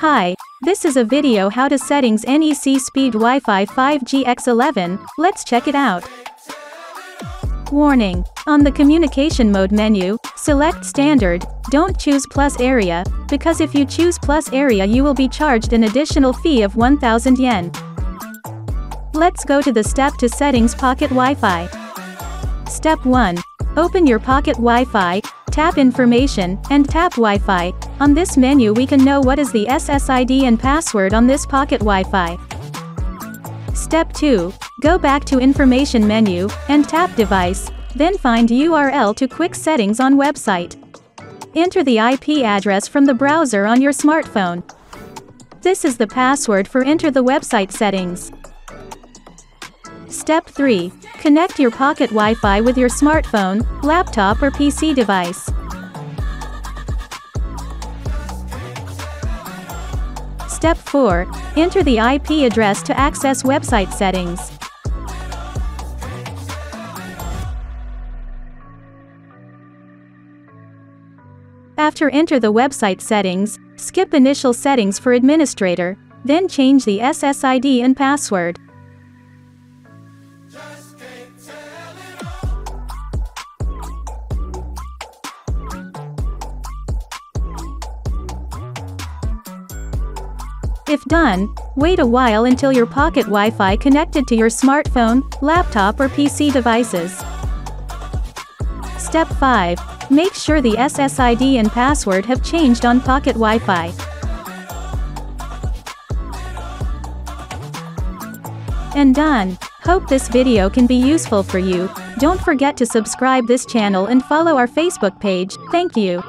Hi, this is a video how to settings NEC Speed Wi-Fi 5G X11, let's check it out. Warning. On the communication mode menu, select standard, don't choose plus area, because if you choose plus area you will be charged an additional fee of 1000 yen. Let's go to the step to settings pocket Wi-Fi. Step 1. Open your pocket Wi-Fi, tap information, and tap Wi-Fi. On this menu we can know what is the SSID and password on this pocket Wi-Fi. Step 2. Go back to information menu, and tap device, then find URL to quick settings on website. Enter the IP address from the browser on your smartphone. This is the password for enter the website settings. Step 3. Connect your pocket Wi-Fi with your smartphone, laptop or PC device. Step 4. Enter the IP address to access website settings. After enter the website settings, skip initial settings for administrator, then change the SSID and password. If done, wait a while until your pocket Wi-Fi connected to your smartphone, laptop or PC devices. Step 5. Make sure the SSID and password have changed on pocket Wi-Fi. And done. Hope this video can be useful for you. Don't forget to subscribe this channel and follow our Facebook page. Thank you.